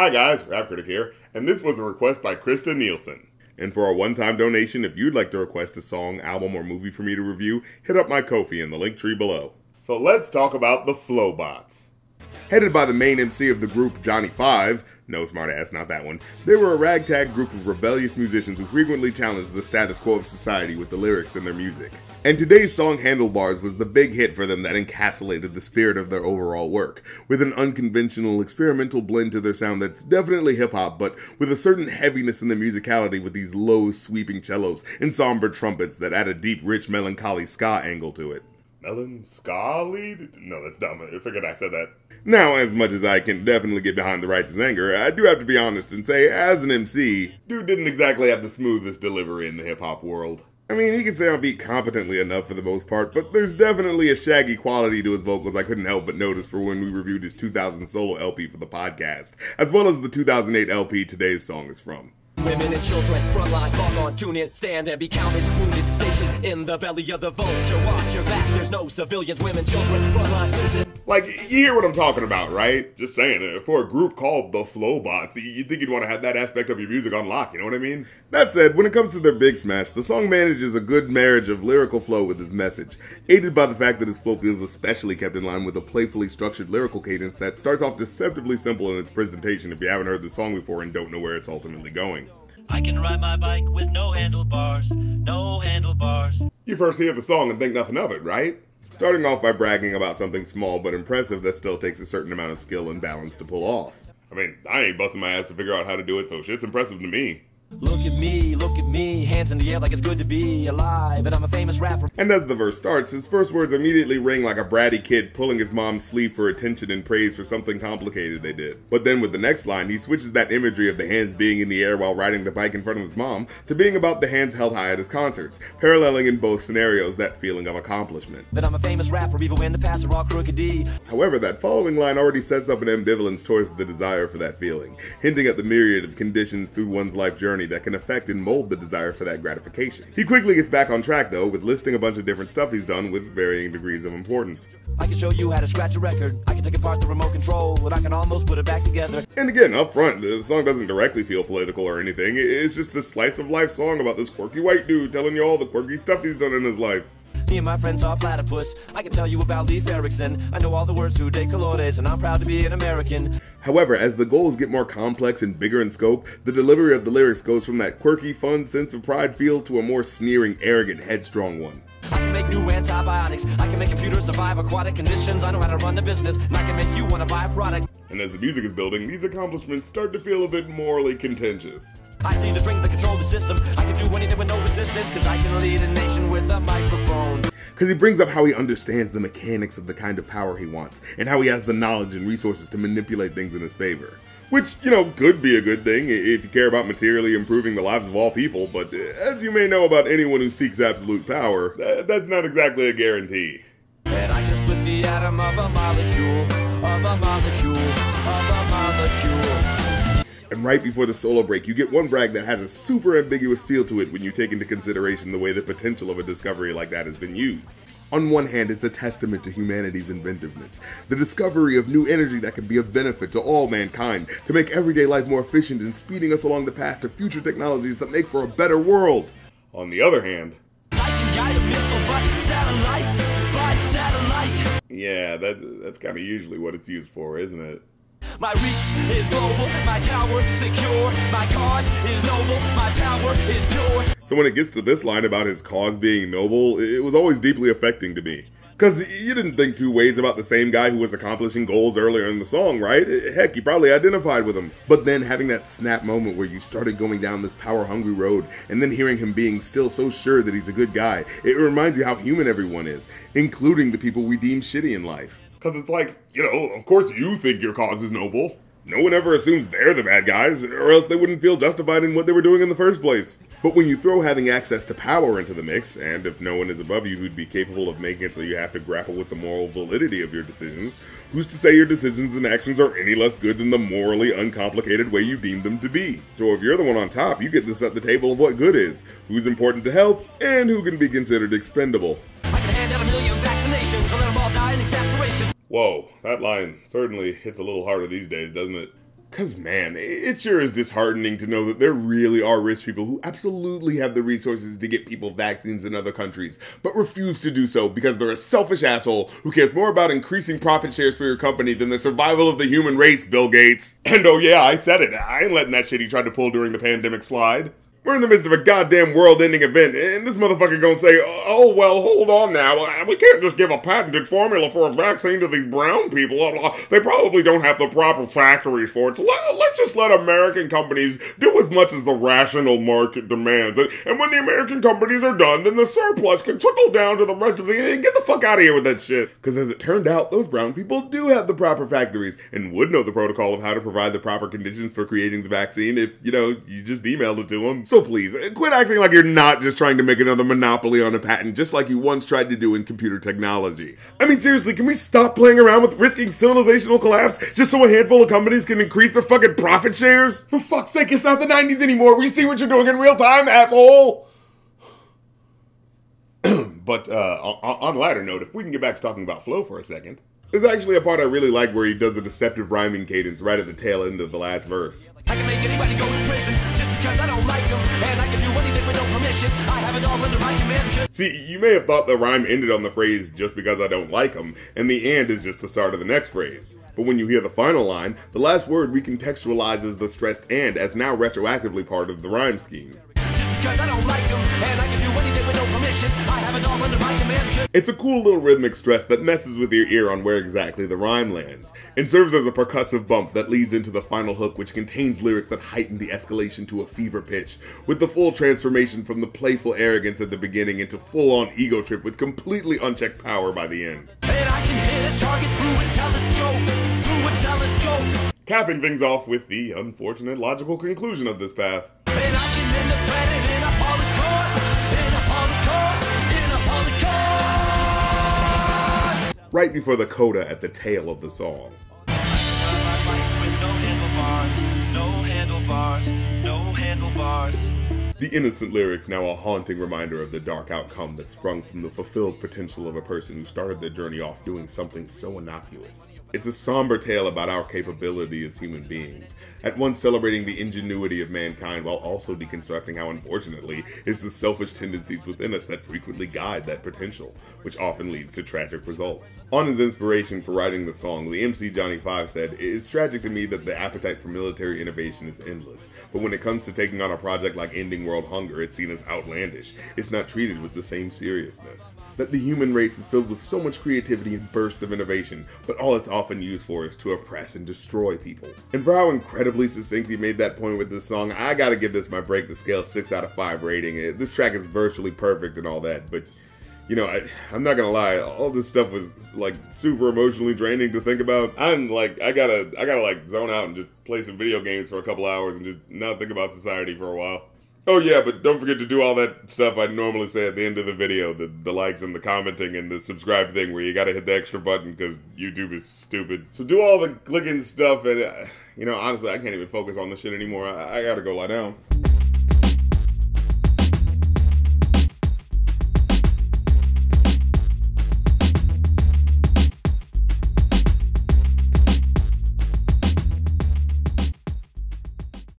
Hi guys, Rap Critic here, and this was a request by Krista Nielsen. And for a one-time donation, if you'd like to request a song, album, or movie for me to review, hit up my Ko-fi in the link tree below. So let's talk about the Flobots. Headed by the main MC of the group, Johnny Five, no smartass, not that one, they were a ragtag group of rebellious musicians who frequently challenged the status quo of society with the lyrics in their music. And today's song Handlebars was the big hit for them that encapsulated the spirit of their overall work, with an unconventional experimental blend to their sound that's definitely hip hop, but with a certain heaviness in the musicality with these low sweeping cellos and somber trumpets that add a deep, rich, melancholy ska angle to it. Melancholy? No, that's dumb. I figured I said that. Now, as much as I can definitely get behind the righteous anger, I do have to be honest and say, as an MC, dude didn't exactly have the smoothest delivery in the hip hop world. I mean, he can sound beat competently enough for the most part, but there's definitely a shaggy quality to his vocals I couldn't help but notice for when we reviewed his 2000 solo LP for the podcast, as well as the 2008 LP today's song is from. Women and children, frontline, log on, tune in, stand and be counted, wounded, stationed in the belly of the vulture. Watch your back, there's no civilians, women, children, frontline, listen. Like, you hear what I'm talking about, right? Just saying, uh, for a group called the Flobots, you'd think you'd want to have that aspect of your music on lock, you know what I mean? That said, when it comes to their big smash, the song manages a good marriage of lyrical flow with its message, aided by the fact that its flow feels especially kept in line with a playfully structured lyrical cadence that starts off deceptively simple in its presentation if you haven't heard the song before and don't know where it's ultimately going. I can ride my bike with no handlebars, no handlebars. You first hear the song and think nothing of it, right? Starting off by bragging about something small but impressive that still takes a certain amount of skill and balance to pull off. I mean, I ain't busting my ass to figure out how to do it, so shit's impressive to me. Look at me, look at me, hands in the air like it's good to be alive, and I'm a famous rapper. And as the verse starts, his first words immediately ring like a bratty kid pulling his mom's sleeve for attention and praise for something complicated they did. But then with the next line, he switches that imagery of the hands being in the air while riding the bike in front of his mom to being about the hands held high at his concerts, paralleling in both scenarios that feeling of accomplishment. That I'm a famous rapper, even when the past are all crooked D. However, that following line already sets up an ambivalence towards the desire for that feeling, hinting at the myriad of conditions through one's life journey that can affect and mold the desire for that gratification. He quickly gets back on track though, with listing a bunch of different stuff he's done with varying degrees of importance. I can show you how to scratch a record. I can take apart the remote control, and I can almost put it back together. And again, up front, the song doesn't directly feel political or anything. It's just this slice of life song about this quirky white dude telling you all the quirky stuff he's done in his life. Me and my friends are platypus. I can tell you about Leif Erikson. I know all the words to De Colores, and I'm proud to be an American. However, as the goals get more complex and bigger in scope, the delivery of the lyrics goes from that quirky, fun sense of pride feel to a more sneering, arrogant, headstrong one. I can make new antibiotics. I can make computers survive aquatic conditions. I know how to run the business, and I can make you want to buy a product. And as the music is building, these accomplishments start to feel a bit morally contentious. I see the strings that control the system. I can do anything with no resistance, cause I can lead a nation with a microphone. Because he brings up how he understands the mechanics of the kind of power he wants, and how he has the knowledge and resources to manipulate things in his favor. Which, you know, could be a good thing if you care about materially improving the lives of all people, but uh, as you may know about anyone who seeks absolute power, that's not exactly a guarantee. And I can split the atom of a molecule, of a molecule, of a molecule. Right before the solo break, you get one brag that has a super ambiguous feel to it when you take into consideration the way the potential of a discovery like that has been used. On one hand, it's a testament to humanity's inventiveness, the discovery of new energy that can be of benefit to all mankind, to make everyday life more efficient and speeding us along the path to future technologies that make for a better world. On the other hand, yeah, that, that's kind of usually what it's used for, isn't it? My reach is global, my tower secure, my cause is noble, my power is pure. So when it gets to this line about his cause being noble, it was always deeply affecting to me. Because you didn't think two ways about the same guy who was accomplishing goals earlier in the song, right? Eh, heck, you probably identified with him. But then having that snap moment where you started going down this power hungry road, and then hearing him being still so sure that he's a good guy, it reminds you how human everyone is, including the people we deem shitty in life. Because it's like, you know, of course you think your cause is noble. No one ever assumes they're the bad guys, or else they wouldn't feel justified in what they were doing in the first place. But when you throw having access to power into the mix, and if no one is above you who'd be capable of making it so you have to grapple with the moral validity of your decisions, who's to say your decisions and actions are any less good than the morally uncomplicated way you deem them to be? So if you're the one on top, you get to set the table of what good is, who's important to health, and who can be considered expendable. Whoa, that line certainly hits a little harder these days, doesn't it? Because, man, it sure is disheartening to know that there really are rich people who absolutely have the resources to get people vaccines in other countries, but refuse to do so because they're a selfish asshole who cares more about increasing profit shares for your company than the survival of the human race, Bill Gates. And oh, yeah, I said it. I ain't letting that shit he tried to pull during the pandemic slide. We're in the midst of a goddamn world-ending event, and this motherfucker gonna say, "Oh well, hold on now. We can't just give a patented formula for a vaccine to these brown people. Uh, uh, they probably don't have the proper factories for it. So let, us just let American companies do as much as the rational market demands. And when the American companies are done, then the surplus can trickle down to the rest of the. Get the fuck out of here with that shit. Because as it turned out, those brown people do have the proper factories and would know the protocol of how to provide the proper conditions for creating the vaccine if you know you just emailed it to them." So please, quit acting like you're not just trying to make another monopoly on a patent, just like you once tried to do in computer technology. I mean, seriously, can we stop playing around with risking civilizational collapse just so a handful of companies can increase their fucking profit shares? For fuck's sake, it's not the 90s anymore. We see what you're doing in real time, asshole! but uh, on, a lighter note, if we can get back to talking about flow for a second, there's actually a part I really like where he does a deceptive rhyming cadence right at the tail end of the last verse. Because I don't like them, and I can do anything with no permission. I have it all under my command. See, you may have thought the rhyme ended on the phrase just because I don't like them, and the and is just the start of the next phrase. But when you hear the final line, the last word recontextualizes the stressed and as now retroactively part of the rhyme scheme. It's a cool little rhythmic stress that messes with your ear on where exactly the rhyme lands, and serves as a percussive bump that leads into the final hook which contains lyrics that heighten the escalation to a fever pitch, with the full transformation from the playful arrogance at the beginning into full-on ego trip with completely unchecked power by the end. Capping things off with the unfortunate logical conclusion of this path. Right before the coda at the tail of the song. The innocent lyrics now a haunting reminder of the dark outcome that sprung from the fulfilled potential of a person who started their journey off doing something so innocuous. It's a somber tale about our capability as human beings, at once celebrating the ingenuity of mankind while also deconstructing how, unfortunately, it's the selfish tendencies within us that frequently guide that potential, which often leads to tragic results. On his inspiration for writing the song, the MC Johnny Five said, It's tragic to me that the appetite for military innovation is endless, but when it comes to taking on a project like ending world hunger, it's seen as outlandish. It's not treated with the same seriousness. That the human race is filled with so much creativity and bursts of innovation, but all it's often used for is to oppress and destroy people. And for how incredibly succinct he made that point with this song, I gotta give this my break the scale 6 out of 5 rating. This track is virtually perfect and all that, but you know, I, am not gonna lie, all this stuff was like super emotionally draining to think about. I'm like, I gotta, I gotta like zone out and just play some video games for a couple hours and just not think about society for a while. Oh yeah, but don't forget to do all that stuff I normally say at the end of the video, the, the likes and the commenting and the subscribe thing where you gotta hit the extra button because YouTube is stupid. So do all the clicking stuff and, uh, you know, honestly, I can't even focus on this shit anymore. I, I gotta go lie down.